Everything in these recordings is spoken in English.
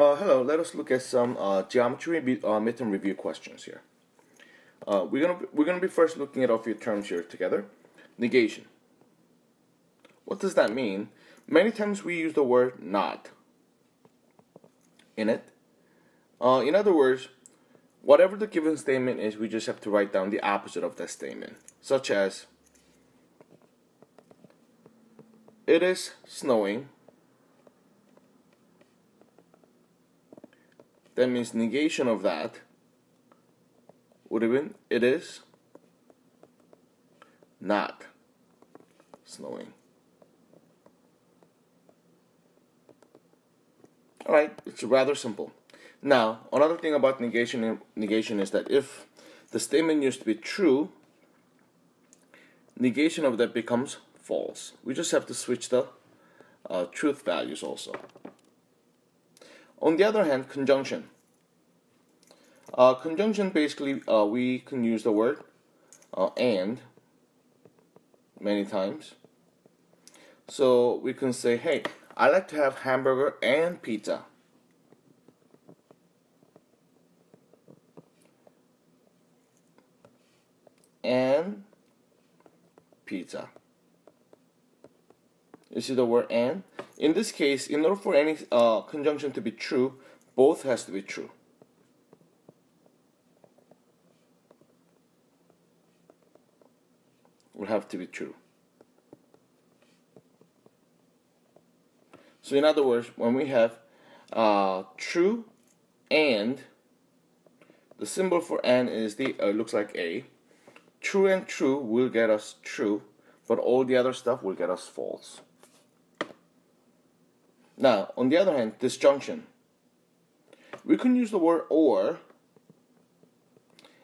Uh, hello, let us look at some uh, geometry uh, midterm review questions here. Uh, we're gonna we're gonna be first looking at a few terms here together. Negation. What does that mean? Many times we use the word not in it. Uh, in other words, whatever the given statement is, we just have to write down the opposite of that statement, such as it is snowing that means negation of that would have been it is not snowing. Alright, it's rather simple. Now, another thing about negation negation is that if the statement used to be true, negation of that becomes false. We just have to switch the uh, truth values also. On the other hand, conjunction. Uh, conjunction basically uh, we can use the word uh, and many times. So we can say, hey, I like to have hamburger and pizza. And pizza. You see the word and? In this case, in order for any uh, conjunction to be true, both has to be true. Will have to be true. So in other words, when we have uh, true and the symbol for and is the uh, looks like a. True and true will get us true, but all the other stuff will get us false. Now, on the other hand, disjunction. We can use the word or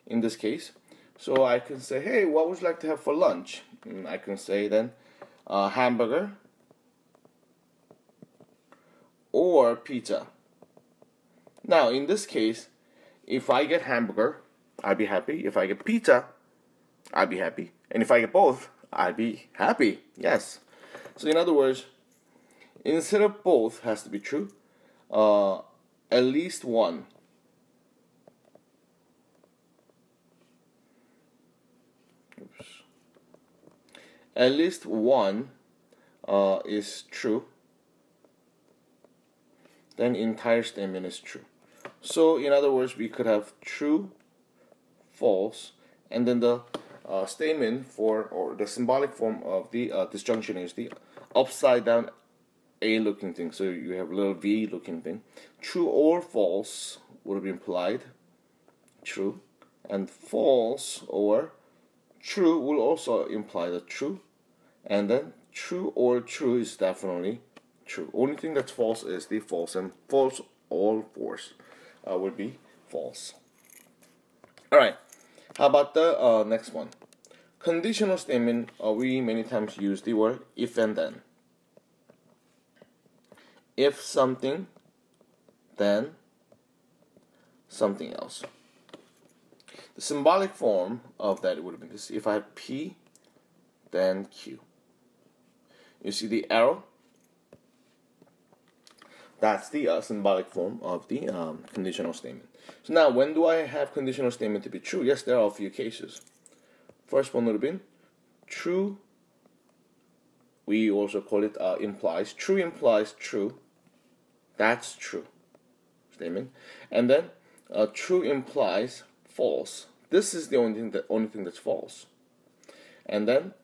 in this case. So I can say, hey, what would you like to have for lunch? And I can say then, uh, hamburger or pizza. Now, in this case, if I get hamburger, I'd be happy. If I get pizza, I'd be happy. And if I get both, I'd be happy. Yes. So, in other words, instead of both has to be true, uh, at least one. Oops. At least one uh, is true. Then entire statement is true. So in other words, we could have true, false, and then the uh, statement for or the symbolic form of the uh, disjunction is the upside down a looking thing. So you have a little V looking thing. True or false would be implied. True. And false or true will also imply the true. And then true or true is definitely true. Only thing that's false is the false. And false or false uh, would be false. Alright. How about the uh, next one? Conditional statement, uh, we many times use the word if and then if something, then something else. The symbolic form of that would have been this. If I have P, then Q. You see the arrow? That's the uh, symbolic form of the um, conditional statement. So now, when do I have conditional statement to be true? Yes, there are a few cases. First one would have been true. We also call it uh, implies. True implies true that's true statement. And then uh, true implies false. This is the only thing that only thing that's false. And then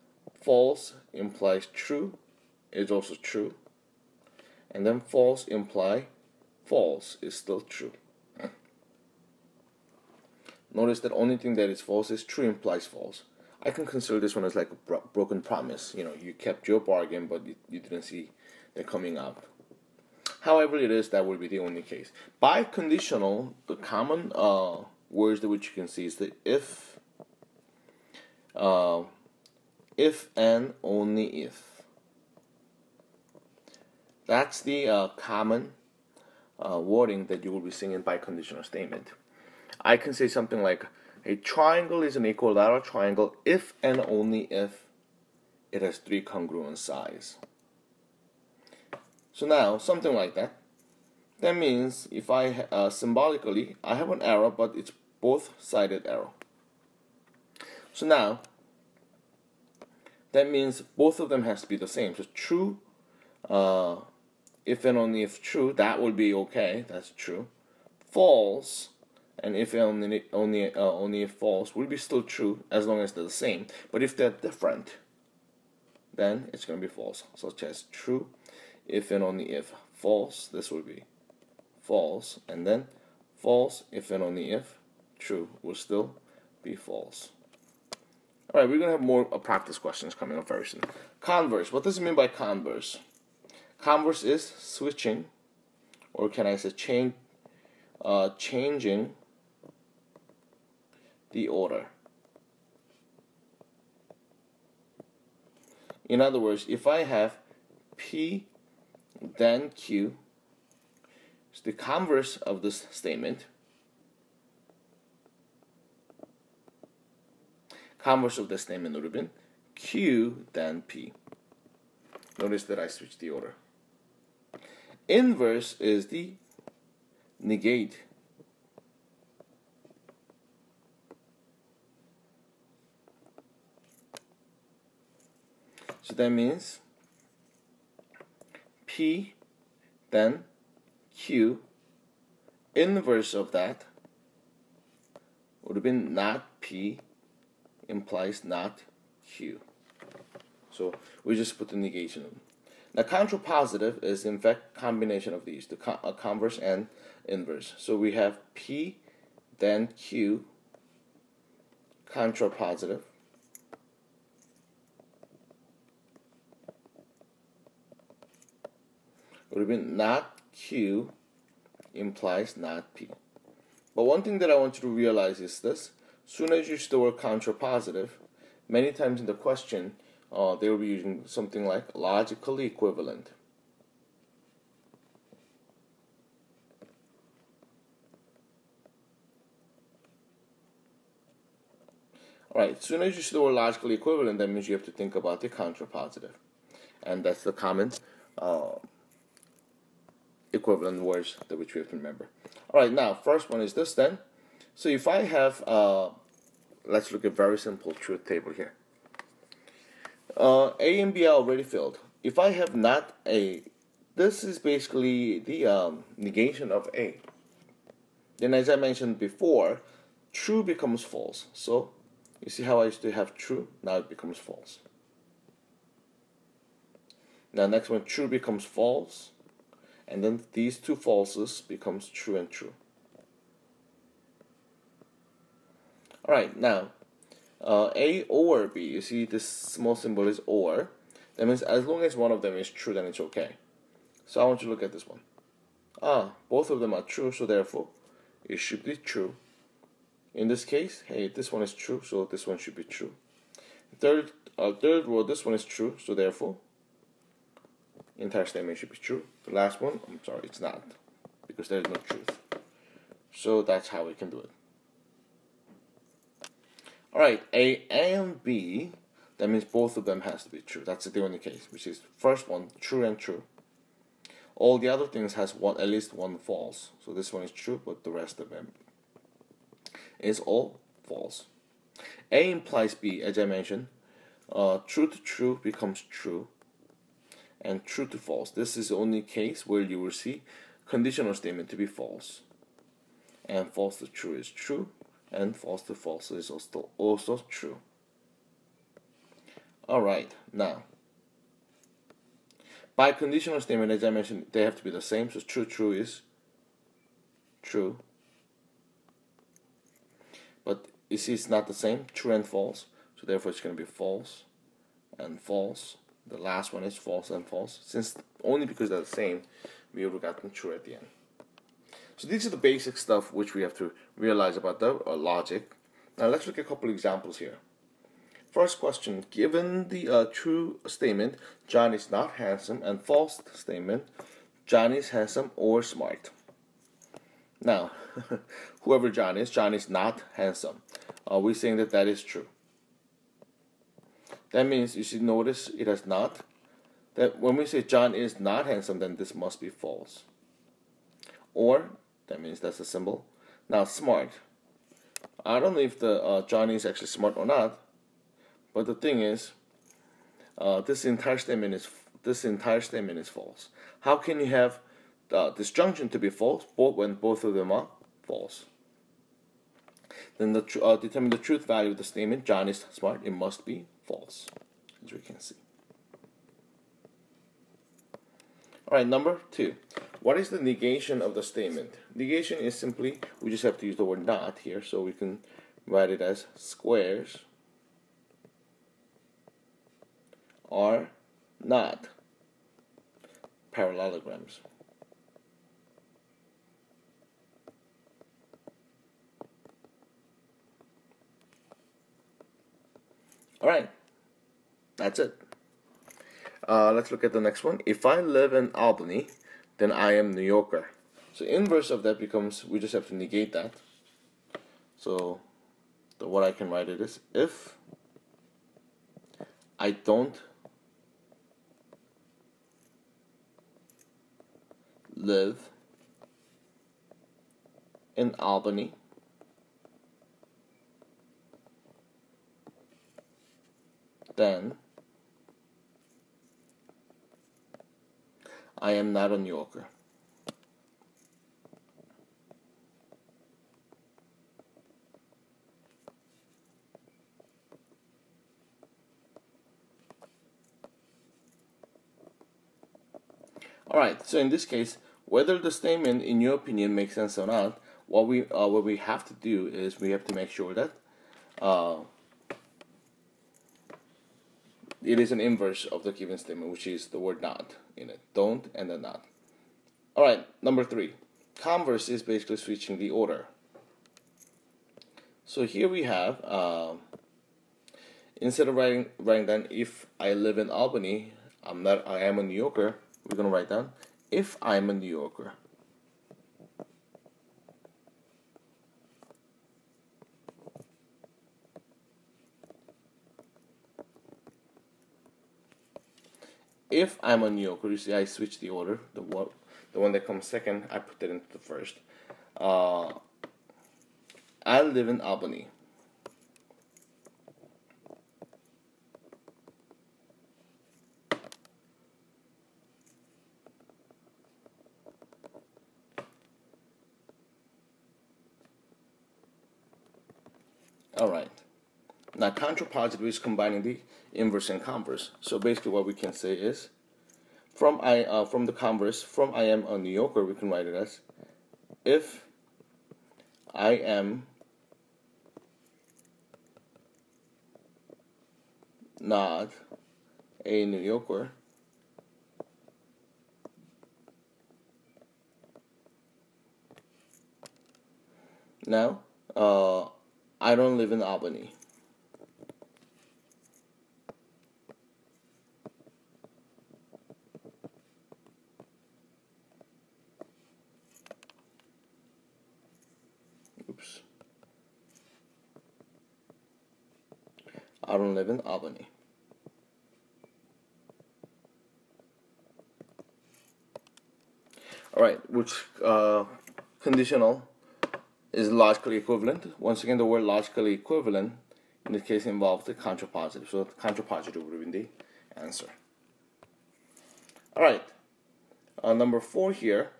false implies true is also true. And then false imply false is still true. Notice that only thing that is false is true implies false. I can consider this one as like a bro- broken promise. You know, you kept your bargain, but you, you didn't see it coming up. However it is, that will be the only case. Biconditional, the common uh, words that which you can see is the if, uh, if and only if. That's the uh, common uh, wording that you will be seeing in biconditional statement. I can say something like, a triangle is an equilateral triangle if and only if it has three congruent sides. So now, something like that. That means if I uh, symbolically I have an arrow, but it's both-sided arrow. So now that means both of them has to be the same. So true, uh, if and only if true, that would be okay. That's true. False, and if and only only uh, only if false will be still true as long as they're the same. But if they're different, then it's going to be false. Such as true, if and only if false. This would be false, and then false if and only if true will still be false. All right, we're gonna have more uh, practice questions coming up very soon. Converse. What does it mean by converse? Converse is switching, or can I say change, uh, changing the order. In other words, if I have P then Q, it's the converse of this statement. Converse of the statement would have been Q then P. Notice that I switched the order. Inverse is the negate. So that means P then Q inverse of that would have been not P implies not Q. So we just put the negation. Now contrapositive is in fact combination of these, the co uh, converse and inverse. So we have P then Q contrapositive would have been not Q implies not P. But one thing that I want you to realize is this. As soon as you use the word contrapositive, many times in the question, uh, they will be using something like logically equivalent. Alright, as soon as you see the word logically equivalent, that means you have to think about the contrapositive. And that's the common uh, equivalent words that which we have to remember. All right, now first one is this then. So if I have, uh, let's look at very simple truth table here. Uh, a and B are already filled. If I have not A, this is basically the um, negation of A. Then as I mentioned before, true becomes false. So you see how I used to have true? Now it becomes false. Now next one, true becomes false and then these two falses becomes true and true. Alright, now uh, A or B, you see this small symbol is or. That means as long as one of them is true, then it's okay. So I want you to look at this one. Ah, both of them are true, so therefore it should be true. In this case, hey, this one is true, so this one should be true. Third, uh, third row, this one is true, so therefore entire statement should be true. The last one, I'm sorry, it's not because there is no truth. So that's how we can do it. Alright, A and B, that means both of them has to be true. That's the only case, which is first one, true and true. All the other things has one at least one false. So this one is true, but the rest of them is all false. A implies B, as I mentioned. Uh, true to true becomes true and true to false. This is the only case where you will see conditional statement to be false. And false to true is true, and false to false is also, also true. Alright, now, biconditional statement, as I mentioned, they have to be the same. So true, true is true. But you see, it's not the same, true and false. So therefore, it's going to be false and false the last one is false and false. Since only because they're the same, we would have gotten true at the end. So these are the basic stuff which we have to realize about the uh, logic. Now let's look at a couple examples here. First question, given the uh, true statement, John is not handsome, and false statement, John is handsome or smart. Now, whoever John is, John is not handsome. Are we saying that that is true? That means you should notice it has not. That when we say John is not handsome, then this must be false. or that means that's a symbol. Now smart. I don't know if the uh, Johnny is actually smart or not, but the thing is, uh, this entire statement is this entire statement is false. How can you have uh, disjunction to be false both when both of them are false? Then the uh, determine the truth value of the statement John is smart. It must be false, as we can see. All right, number two. What is the negation of the statement? Negation is simply, we just have to use the word not here, so we can write it as squares are not parallelograms. All right, that's it. Uh, let's look at the next one. If I live in Albany, then I am New Yorker. So inverse of that becomes, we just have to negate that. So the, what I can write it is, if I don't live in Albany, then I am not a New Yorker. All right. So in this case, whether the statement, in your opinion, makes sense or not, what we uh, what we have to do is we have to make sure that uh, it is an inverse of the given statement, which is the word not in it. Don't and then not. All right, number three. Converse is basically switching the order. So here we have, uh, instead of writing writing down if I live in Albany, I'm not. I am a New Yorker. We're gonna write down if I'm a New Yorker. If I'm a New Yorker, you see I switch the order. The one, the one that comes second, I put it into the first. Uh, I live in Albany. All right. Now contrapositive is combining the inverse and converse. So basically what we can say is from I uh, from the converse, from I am a New Yorker, we can write it as if I am not a New Yorker, now uh, I don't live in Albany. Oops. I don't live in Albany. All right, which uh, conditional is logically equivalent. Once again, the word logically equivalent in this case involves the contrapositive. So the contrapositive would be the answer. All right, uh, number four here.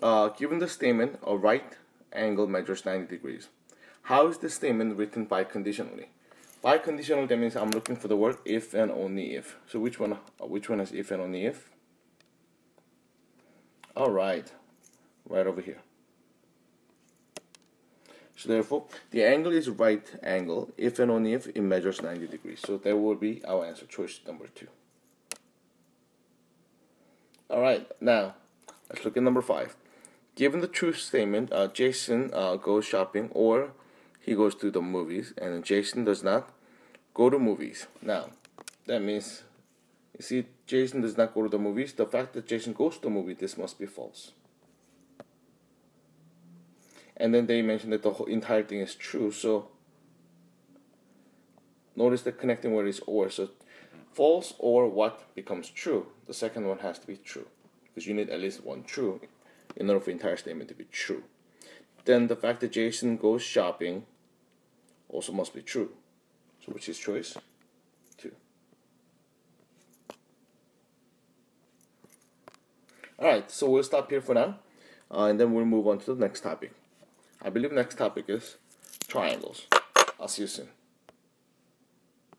Uh, given the statement, a right angle measures 90 degrees. How is the statement written biconditionally? Biconditional that means I'm looking for the word if and only if. So which one? Uh, which one is if and only if? All right, right over here. So therefore, the angle is right angle if and only if it measures 90 degrees. So that will be our answer, choice number two. All right, now let's look at number five. Given the truth statement, uh, Jason uh, goes shopping or he goes to the movies, and Jason does not go to movies. Now, that means, you see, Jason does not go to the movies. The fact that Jason goes to the movie, this must be false. And then they mention that the whole entire thing is true. So notice the connecting word is or. So false or what becomes true. The second one has to be true because you need at least one true in order for the entire statement to be true. Then the fact that Jason goes shopping also must be true. So which is choice? Two. Alright, so we'll stop here for now. Uh, and then we'll move on to the next topic. I believe next topic is triangles. I'll see you soon.